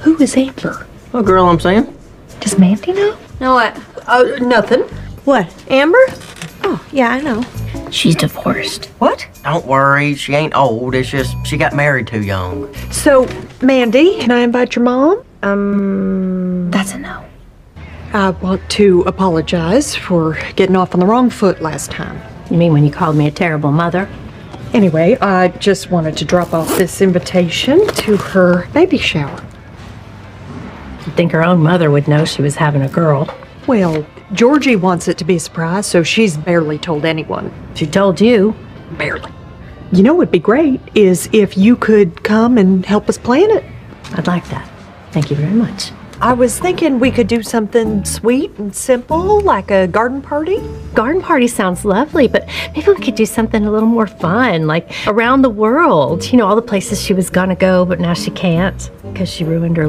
Who is Amber? What girl I'm saying? Does Mandy know? No, what? Uh, nothing. What? Amber? Oh, yeah, I know. She's divorced. What? Don't worry, she ain't old. It's just she got married too young. So, Mandy, can I invite your mom? Um, That's a no. I want to apologize for getting off on the wrong foot last time. You mean when you called me a terrible mother? Anyway, I just wanted to drop off this invitation to her baby shower. You'd think her own mother would know she was having a girl. Well, Georgie wants it to be a surprise, so she's barely told anyone. She told you. Barely. You know what'd be great is if you could come and help us plan it. I'd like that. Thank you very much. I was thinking we could do something sweet and simple, like a garden party. Garden party sounds lovely, but maybe we could do something a little more fun, like around the world. You know, all the places she was gonna go, but now she can't because she ruined her